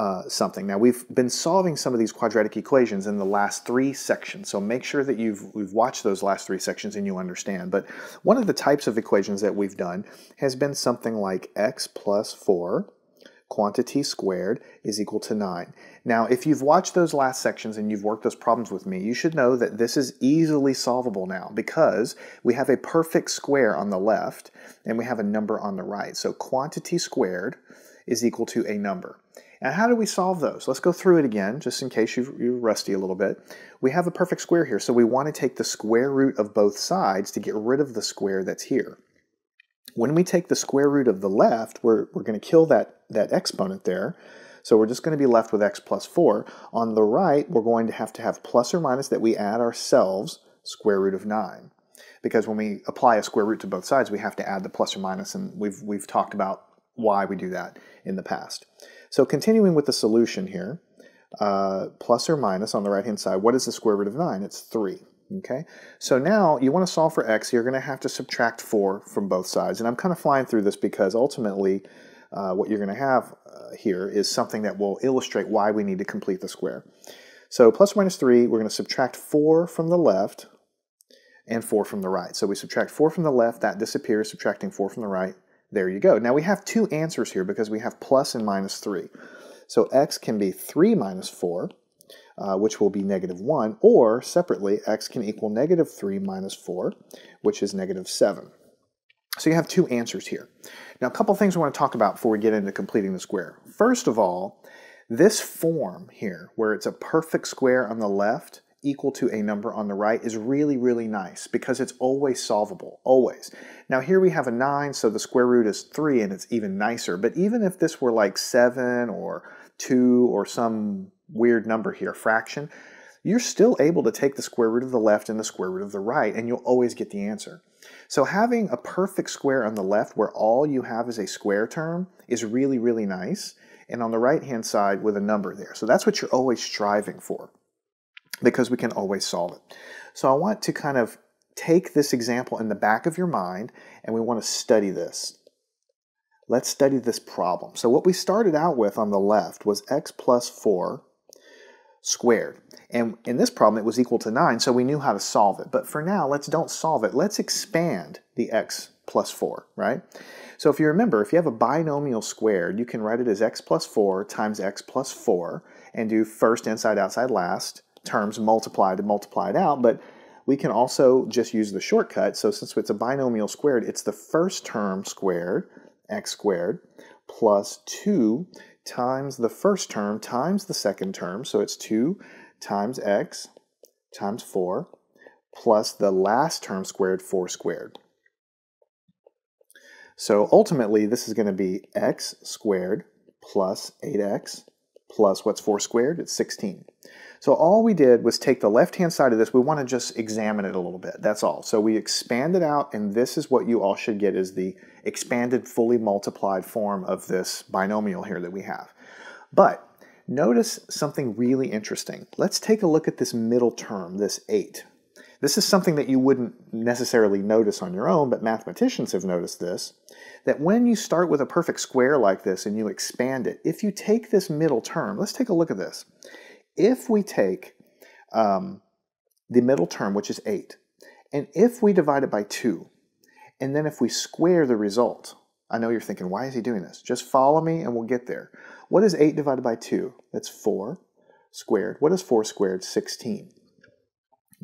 uh, something. Now we've been solving some of these quadratic equations in the last three sections, so make sure that you've we've watched those last three sections and you understand. But one of the types of equations that we've done has been something like x plus 4 quantity squared is equal to 9. Now, if you've watched those last sections and you've worked those problems with me, you should know that this is easily solvable now because we have a perfect square on the left and we have a number on the right. So quantity squared is equal to a number. And how do we solve those? Let's go through it again, just in case you're rusty a little bit. We have a perfect square here, so we want to take the square root of both sides to get rid of the square that's here. When we take the square root of the left, we're, we're going to kill that, that exponent there. So we're just going to be left with x plus 4. On the right, we're going to have to have plus or minus that we add ourselves square root of 9. Because when we apply a square root to both sides, we have to add the plus or minus, and we've, we've talked about why we do that in the past. So continuing with the solution here, uh, plus or minus on the right-hand side, what is the square root of 9? It's 3. Okay, so now you want to solve for x, you're going to have to subtract 4 from both sides. And I'm kind of flying through this because ultimately uh, what you're going to have uh, here is something that will illustrate why we need to complete the square. So plus or minus 3, we're going to subtract 4 from the left and 4 from the right. So we subtract 4 from the left, that disappears, subtracting 4 from the right, there you go. Now we have two answers here because we have plus and minus 3. So x can be 3 minus 4, uh, which will be negative 1, or separately, x can equal negative 3 minus 4, which is negative 7. So you have two answers here. Now a couple things we want to talk about before we get into completing the square. First of all, this form here, where it's a perfect square on the left equal to a number on the right is really, really nice because it's always solvable, always. Now here we have a 9, so the square root is 3 and it's even nicer. But even if this were like 7 or 2 or some weird number here, fraction, you're still able to take the square root of the left and the square root of the right and you'll always get the answer. So having a perfect square on the left where all you have is a square term is really, really nice. And on the right hand side with a number there. So that's what you're always striving for because we can always solve it. So I want to kind of take this example in the back of your mind and we want to study this. Let's study this problem. So what we started out with on the left was x plus 4 squared. And in this problem, it was equal to 9, so we knew how to solve it. But for now, let's don't solve it. Let's expand the x plus 4, right? So if you remember, if you have a binomial squared, you can write it as x plus 4 times x plus 4 and do first inside, outside, last terms multiplied and multiplied out, but we can also just use the shortcut. So since it's a binomial squared, it's the first term squared, x squared, plus 2 times the first term times the second term. So it's 2 times x times 4 plus the last term squared, 4 squared. So ultimately, this is going to be x squared plus 8x plus what's 4 squared? It's 16. So all we did was take the left-hand side of this. We want to just examine it a little bit. That's all. So we expand it out, and this is what you all should get is the expanded, fully multiplied form of this binomial here that we have. But notice something really interesting. Let's take a look at this middle term, this 8. This is something that you wouldn't necessarily notice on your own, but mathematicians have noticed this, that when you start with a perfect square like this and you expand it, if you take this middle term, let's take a look at this if we take um, the middle term, which is 8, and if we divide it by 2, and then if we square the result, I know you're thinking, why is he doing this? Just follow me and we'll get there. What is 8 divided by 2? That's 4 squared. What is 4 squared? 16.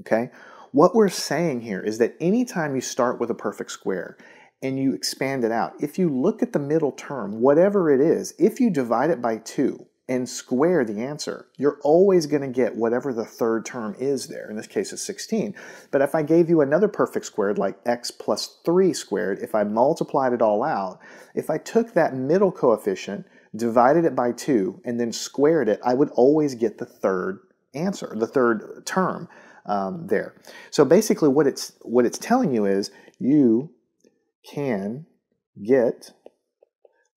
Okay? What we're saying here is that anytime you start with a perfect square and you expand it out, if you look at the middle term, whatever it is, if you divide it by 2, and square the answer, you're always going to get whatever the third term is there. In this case, it's 16. But if I gave you another perfect squared, like x plus 3 squared, if I multiplied it all out, if I took that middle coefficient, divided it by 2, and then squared it, I would always get the third answer, the third term um, there. So basically what it's, what it's telling you is you can get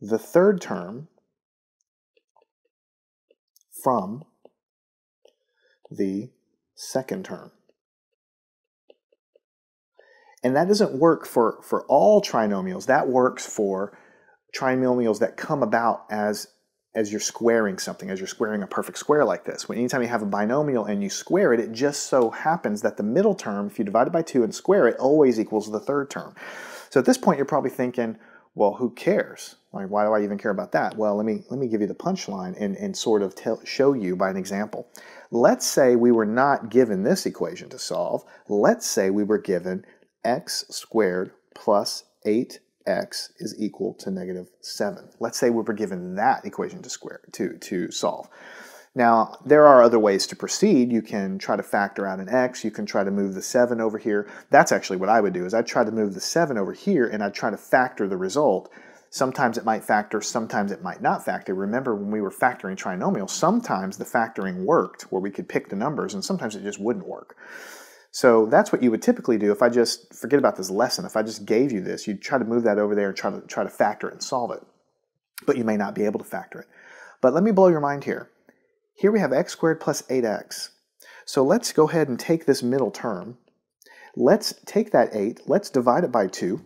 the third term from the second term. And that doesn't work for, for all trinomials. That works for trinomials that come about as as you're squaring something, as you're squaring a perfect square like this. When anytime you have a binomial and you square it, it just so happens that the middle term, if you divide it by 2 and square it, always equals the third term. So at this point, you're probably thinking, well, who cares? Like, why do I even care about that? Well, let me, let me give you the punchline and, and sort of tell, show you by an example. Let's say we were not given this equation to solve. Let's say we were given x squared plus 8 x is equal to negative 7. Let's say we were given that equation to square to, to solve. Now, there are other ways to proceed. You can try to factor out an x. You can try to move the 7 over here. That's actually what I would do, is I'd try to move the 7 over here, and I'd try to factor the result. Sometimes it might factor, sometimes it might not factor. Remember, when we were factoring trinomials, sometimes the factoring worked, where we could pick the numbers, and sometimes it just wouldn't work. So that's what you would typically do if I just, forget about this lesson, if I just gave you this, you'd try to move that over there and try to, try to factor it and solve it. But you may not be able to factor it. But let me blow your mind here. Here we have x squared plus 8x. So let's go ahead and take this middle term. Let's take that 8, let's divide it by 2,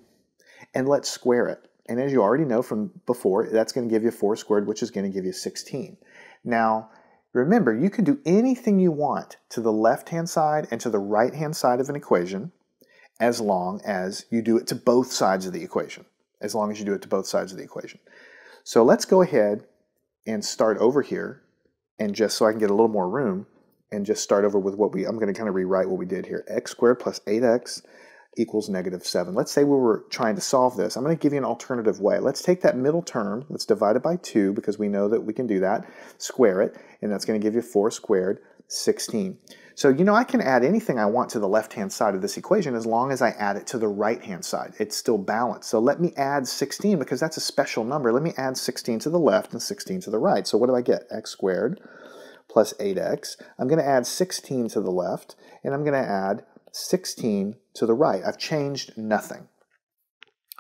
and let's square it. And as you already know from before, that's going to give you 4 squared, which is going to give you 16. Now, Remember, you can do anything you want to the left-hand side and to the right-hand side of an equation as long as you do it to both sides of the equation, as long as you do it to both sides of the equation. So let's go ahead and start over here, and just so I can get a little more room, and just start over with what we, I'm going to kind of rewrite what we did here. x squared plus 8x equals negative 7. Let's say we were trying to solve this. I'm going to give you an alternative way. Let's take that middle term, let's divide it by 2 because we know that we can do that, square it, and that's going to give you 4 squared, 16. So, you know, I can add anything I want to the left-hand side of this equation as long as I add it to the right-hand side. It's still balanced. So let me add 16 because that's a special number. Let me add 16 to the left and 16 to the right. So what do I get? x squared plus 8x. I'm going to add 16 to the left, and I'm going to add 16 to the right. I've changed nothing.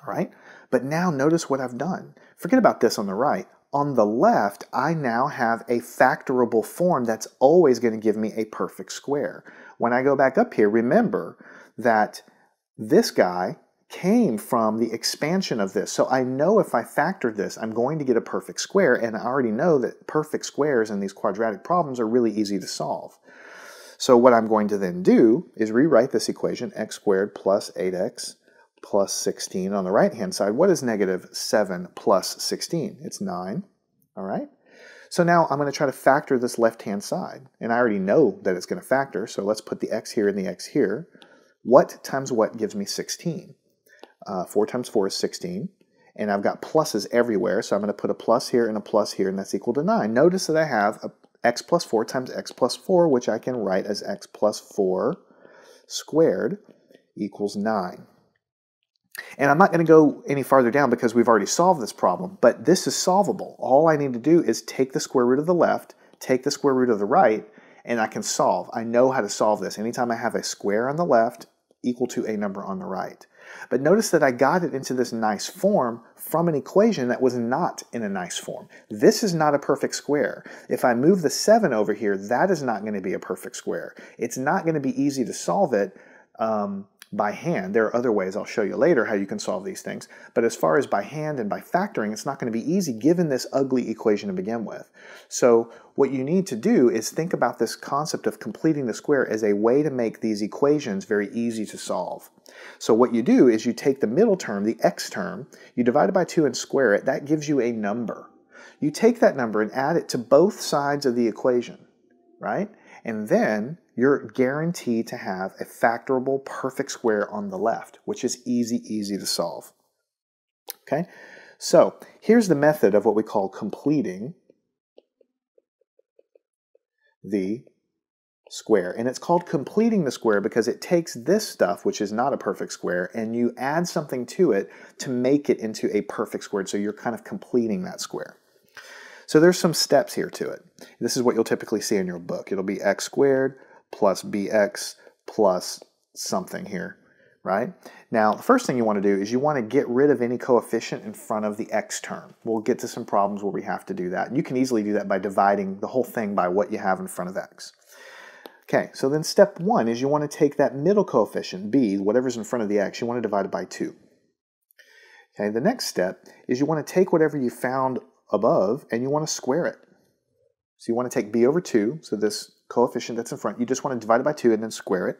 All right? But now notice what I've done. Forget about this on the right. On the left, I now have a factorable form that's always going to give me a perfect square. When I go back up here, remember that this guy came from the expansion of this. So I know if I factor this, I'm going to get a perfect square, and I already know that perfect squares in these quadratic problems are really easy to solve. So what I'm going to then do is rewrite this equation, x squared plus 8x plus 16 on the right-hand side. What is negative 7 plus 16? It's 9, all right? So now I'm going to try to factor this left-hand side, and I already know that it's going to factor, so let's put the x here and the x here. What times what gives me 16? Uh, 4 times 4 is 16, and I've got pluses everywhere, so I'm going to put a plus here and a plus here, and that's equal to 9. Notice that I have a x plus 4 times x plus 4, which I can write as x plus 4 squared equals 9. And I'm not going to go any farther down because we've already solved this problem, but this is solvable. All I need to do is take the square root of the left, take the square root of the right, and I can solve. I know how to solve this. Anytime I have a square on the left equal to a number on the right. But notice that I got it into this nice form from an equation that was not in a nice form. This is not a perfect square. If I move the 7 over here, that is not going to be a perfect square. It's not going to be easy to solve it um, by hand. There are other ways I'll show you later how you can solve these things. But as far as by hand and by factoring, it's not going to be easy given this ugly equation to begin with. So what you need to do is think about this concept of completing the square as a way to make these equations very easy to solve. So what you do is you take the middle term, the x term, you divide it by 2 and square it. That gives you a number. You take that number and add it to both sides of the equation, right? And then you're guaranteed to have a factorable perfect square on the left, which is easy, easy to solve. Okay, so here's the method of what we call completing the square. And it's called completing the square because it takes this stuff, which is not a perfect square, and you add something to it to make it into a perfect square. So you're kind of completing that square. So there's some steps here to it. This is what you'll typically see in your book. It'll be x squared plus bx plus something here, right? Now, the first thing you want to do is you want to get rid of any coefficient in front of the x term. We'll get to some problems where we have to do that. You can easily do that by dividing the whole thing by what you have in front of x. Okay, so then step one is you want to take that middle coefficient, b, whatever's in front of the x, you want to divide it by 2. Okay, the next step is you want to take whatever you found above and you want to square it. So you want to take b over 2, so this coefficient that's in front, you just want to divide it by 2 and then square it.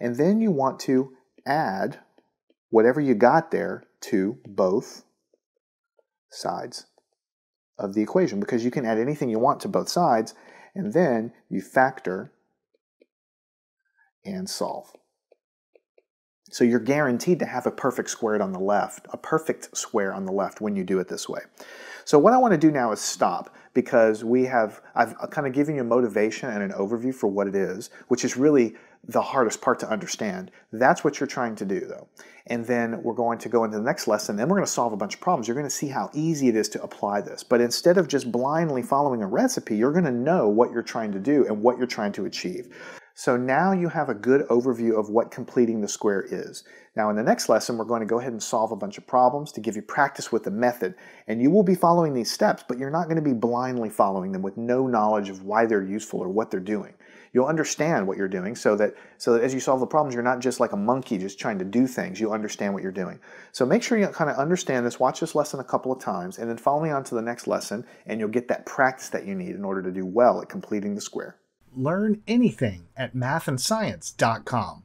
And then you want to add whatever you got there to both sides of the equation because you can add anything you want to both sides and then you factor and solve. So you're guaranteed to have a perfect squared on the left, a perfect square on the left when you do it this way. So what I want to do now is stop because we have, I've kind of given you a motivation and an overview for what it is, which is really the hardest part to understand. That's what you're trying to do though. And then we're going to go into the next lesson and we're going to solve a bunch of problems. You're going to see how easy it is to apply this. But instead of just blindly following a recipe, you're going to know what you're trying to do and what you're trying to achieve. So now you have a good overview of what completing the square is. Now in the next lesson, we're going to go ahead and solve a bunch of problems to give you practice with the method. And you will be following these steps, but you're not going to be blindly following them with no knowledge of why they're useful or what they're doing. You'll understand what you're doing so that, so that as you solve the problems, you're not just like a monkey just trying to do things. You understand what you're doing. So make sure you kind of understand this, watch this lesson a couple of times, and then follow me on to the next lesson, and you'll get that practice that you need in order to do well at completing the square learn anything at mathandscience.com.